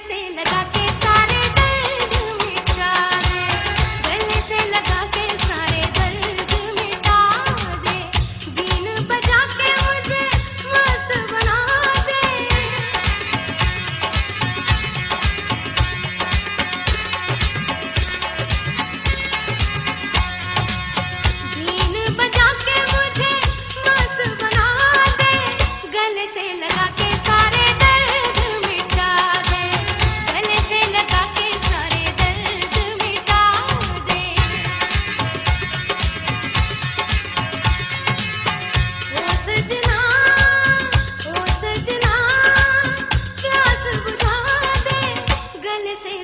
से लगा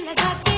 Elegante.